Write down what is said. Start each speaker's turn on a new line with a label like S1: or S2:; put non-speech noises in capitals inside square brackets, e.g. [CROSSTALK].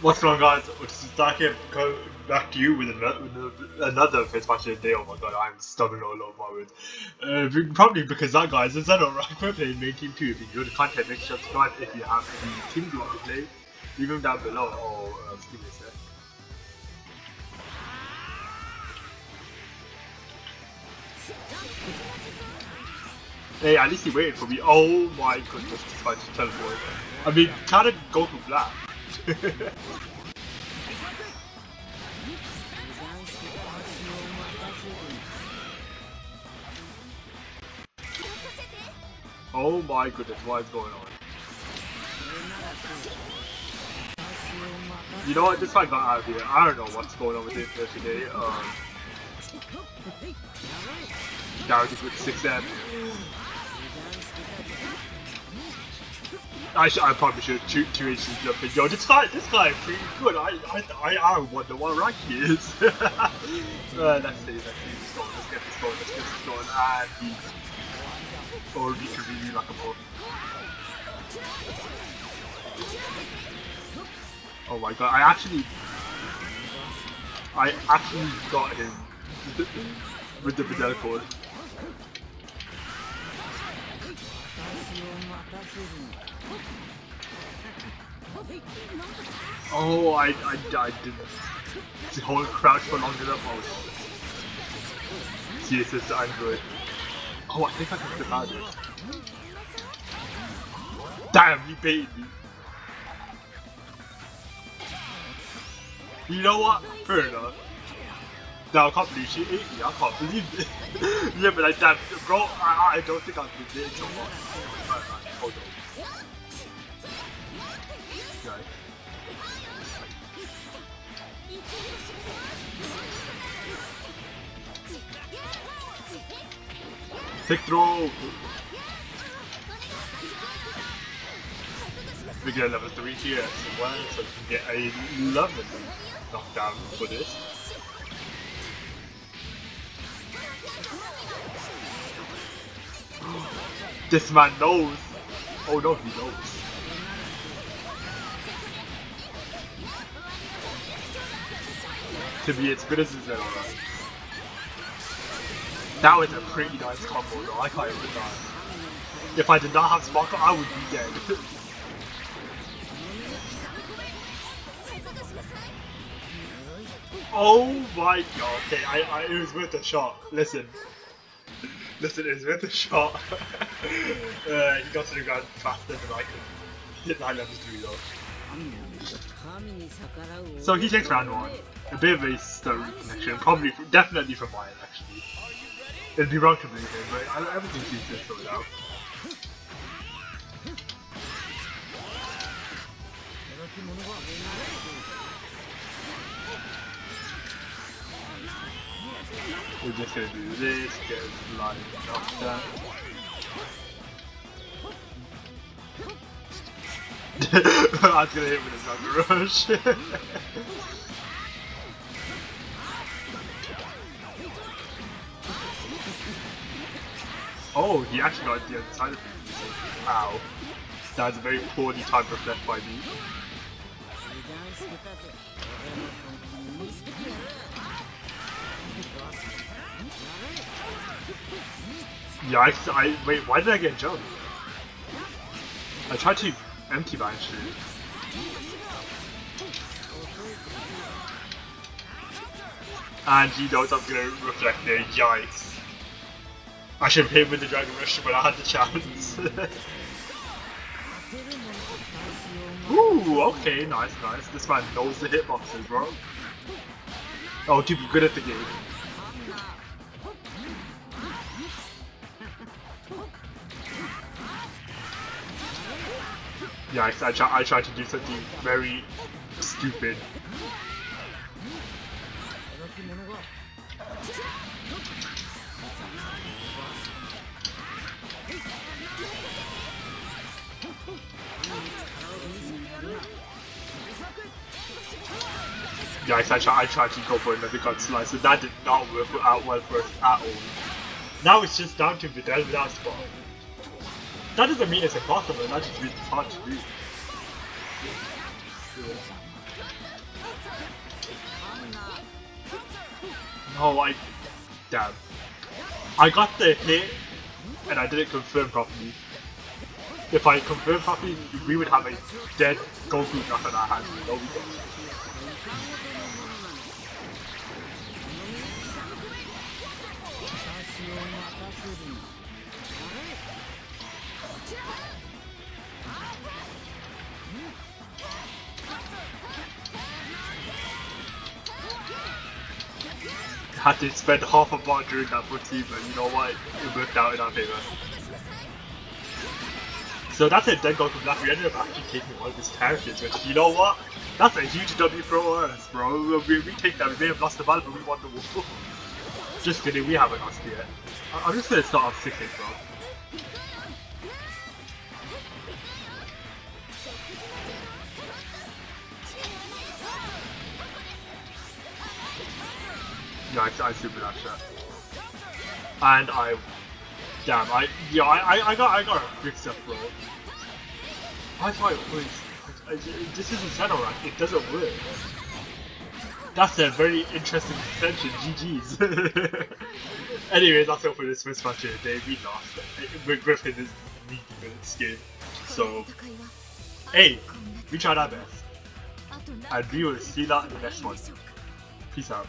S1: What's going on, guys? It's Zaki coming back to you with another, another Fitzpatrick day. Oh my god, I'm stumbling all over my words. Uh, probably because that, guys, is that alright? We're playing main team 2. If you enjoy the content, make sure to subscribe if you have any teams you want to play. Leave them down below. Oh, um, give me a sec. Hey, at least he waited for me. Oh my goodness, this guy's just. I mean, kind of go to black. Oh my goodness, what is going on? You know what, this guy got out of here. I don't know what's going on with him today. Um, with 6M. I, I probably should two two inches jump in. Yo, this guy, this guy is pretty good. I I I, I wonder what rank he is. [LAUGHS] uh, let's see, let's see this going. Let's get this going. Let's get this going. And he's already really like a book. Oh my god! I actually, I actually got him with the Videl cord. Oh, I, I, I didn't hold crouch for long enough. Oh, Jesus, good. Oh, I think I can out it. Damn, he baited me. You know what? Fair enough. No, I can't believe she ate me. I can't believe it. yeah, but like, damn, bro, I, I don't think I can do it so much. Right, hold on. Okay. Throw! We get level 3 here as well, so we can get a lovely knockdown for this. This man knows! Oh no, he knows. To be as good as his alright. That was a pretty nice combo though, I can't even deny. If I did not have Sparking, I would be dead. [LAUGHS] oh my god, okay, I, I, it was worth a shot. Listen. Listen, it was worth a shot. [LAUGHS] uh, he got to the ground faster than I could. Hit 9 level 3 though. So he takes round 1. A bit of a story connection, probably, definitely from mine actually. It'd be wrong to believe him, but I, everything seems to have out. We're just gonna do this, get line knocked down. I was gonna hit with a Thunder Rush. oh, he actually got the other side of it. Wow. That's a very poorly timed reflect by me. Yikes, I- I, wait, why did I get jumped? I tried to empty bind shoot. And he knows I'm gonna reflect there, yikes. I should have hit with the Dragon Rush when I had the chance. [LAUGHS] Ooh, okay, nice, nice. This man knows the hitboxes, bro. Oh, be good at the game. Yeah, I, I, try, I tried to do something very stupid. Yeah, I, tried, I tried to go for another gun slice, and that did not work out well for us at all. Now it's just down to Videl without spot. That doesn't mean it's impossible, that just means it's hard to do. No, I... Damn. I got the hit, and I didn't confirm properly. If I confirm properly, we would have a dead Goku drop in our hands. No, we don't. Had to spend half a bar during that footy, but you know what? It worked out in our favor. So that's it, then Goku Black. We ended up actually taking one of his characters, which, you know what? That's a huge W for us, bro. We, we take that. We may have lost the battle, but we won the war. [LAUGHS] just kidding, we haven't lost yet. I- I'm just gonna start off 6 bro. I, I super that. And I Damn, I yeah, I, I, I got I got a big stuff, bro. I thought I, I, this isn't Shadowrun, it doesn't work. That's a very interesting extension, GG's. [LAUGHS] Anyways, that's all for this first match of the day. We lost. Griffin is leading in this game. So hey, we tried our best. And we will see that in the next one. Peace out.